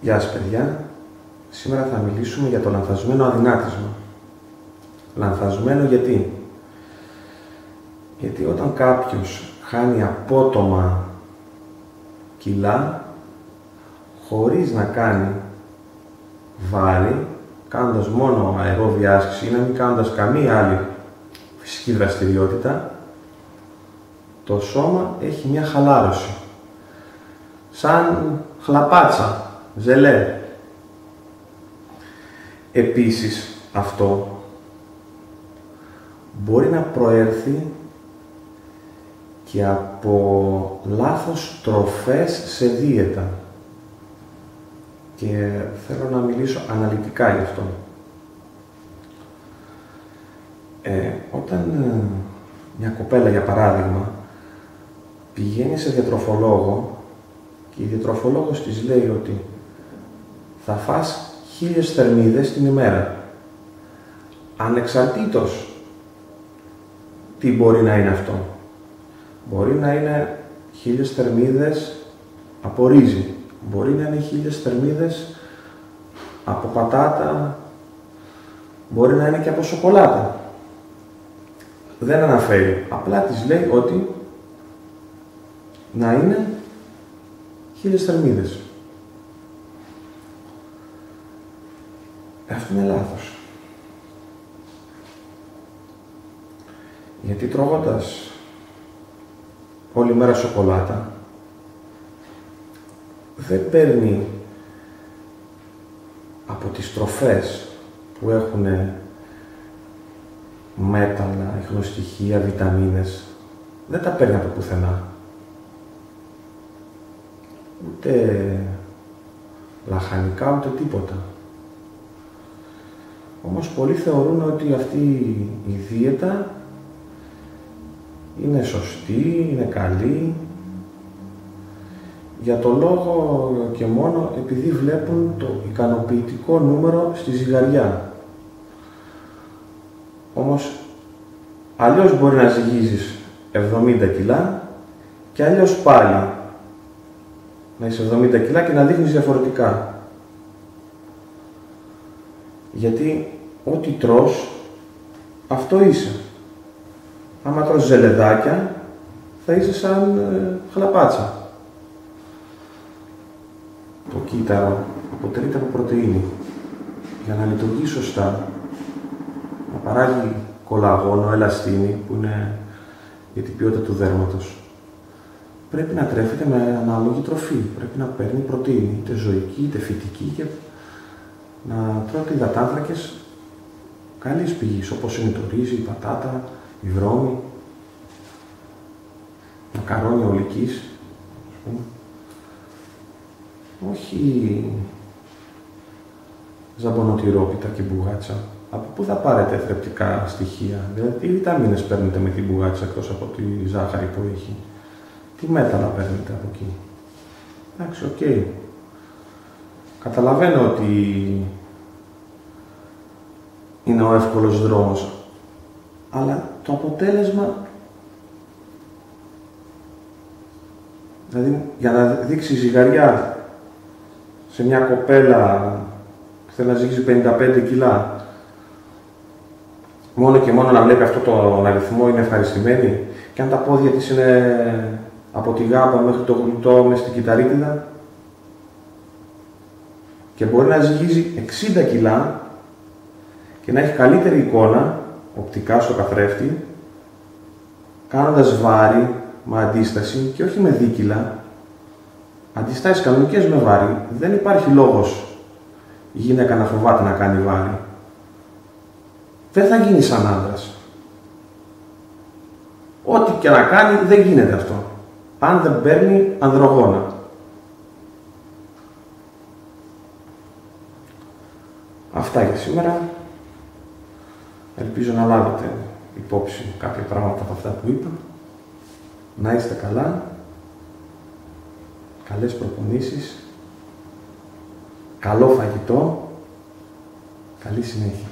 Γεια σας παιδιά. Σήμερα θα μιλήσουμε για το λανθασμένο αδυνάτισμα. Λανθασμένο γιατί; Γιατί όταν κάποιος χάνει απότομα κιλά, χωρίς να κάνει βάρη, κάνοντας μόνο αερόβια άσκηση ή να μην κάνοντας καμία άλλη φυσική δραστηριότητα, το σώμα έχει μια χαλάρωση. Σαν χλαπάτσα, ζελέ. Επίσης αυτό μπορεί να προέρθει και από λάθος τροφές σε δίαιτα. Και θέλω να μιλήσω αναλυτικά γι' αυτό. Ε, όταν ε, μια κοπέλα, για παράδειγμα, πηγαίνει σε διατροφολόγο και η διατροφολόγος της λέει ότι θα φας χίλιες θερμίδες την ημέρα. Ανεξαρτήτως τι μπορεί να είναι αυτό. Μπορεί να είναι χίλιες θερμίδες από ρύζι. Μπορεί να είναι χίλιες θερμίδες από πατάτα. Μπορεί να είναι και από σοκολάτα. Δεν αναφέρει. Απλά της λέει ότι να είναι χίλιες θερμίδες. Αυτό είναι λάθος. Γιατί τρώγοντας όλη μέρα σοκολάτα, δεν παίρνει από τις τροφές που έχουν μέταλλα, ιχνοστοιχεία, βιταμίνες, δεν τα παίρνει από πουθενά. Ούτε λαχανικά, ούτε τίποτα. Όμως πολλοί θεωρούν ότι αυτή η δίαιτα είναι σωστή, είναι καλή, για το λόγο και μόνο επειδή βλέπουν το ικανοποιητικό νούμερο στη ζυγαριά. Όμως, αλλιώς μπορεί να ζυγίζεις 70 κιλά και αλλιώς πάλι να είσαι 70 κιλά και να δείχνεις διαφορετικά. Γιατί ό,τι τρως, αυτό είσαι. Άμα τρως ζελεδάκια, θα είσαι σαν ε, χλαπάτσα. Το κύτταρο αποτελείται από πρωτεΐνη. Για να λειτουργεί σωστά, να παράγει κολαγόνο, ελαστίνη, που είναι για την ποιότητα του δέρματος, πρέπει να τρέφεται με ανάλογη τροφή. Πρέπει να παίρνει πρωτεΐνη, είτε ζωική είτε φυτική και να τρώτε υδατάνθρακες καλής πηγής, όπως είναι το ρύζι, η πατάτα, η βρώμη, μακαρόνια ολικής, όχι ζαμπονοτυρόπιτα και μπουγάτσα. Από πού θα πάρετε θρεπτικά στοιχεία, δηλαδή τι βιταμίνες παίρνετε με την μπουγάτσα εκτός από τη ζάχαρη που έχει; Τι μέταλλα παίρνετε από εκεί; Εντάξει, οκ. Καταλαβαίνω ότι είναι ο εύκολος δρόμος. Αλλά το αποτέλεσμα, δηλαδή για να δείξει ζυγαριά σε μια κοπέλα που θέλει να ζήσει 55 κιλά, μόνο και μόνο να βλέπει αυτό το αριθμό είναι ευχαριστημένη; Και αν τα πόδια της είναι από τη γάμπα μέχρι το γλουτό μες στην κυταρίτιδα και μπορεί να ζυγίζει 60 κιλά και να έχει καλύτερη εικόνα οπτικά στο καθρέφτη, κάνοντας βάρη με αντίσταση και όχι με δίκυλα, αντιστάσεις κανονικές με βάρη, δεν υπάρχει λόγος η γυναίκα να φοβάται να κάνει βάρη. Δεν θα γίνει σαν άντρας. Ό,τι και να κάνει δεν γίνεται αυτό. Αν δεν παίρνει ανδρογόνα. Αυτά για σήμερα. Ελπίζω να λάβετε υπόψη κάποια πράγματα από αυτά που είπα. Να είστε καλά. Καλές προπονήσεις. Καλό φαγητό. Καλή συνέχεια.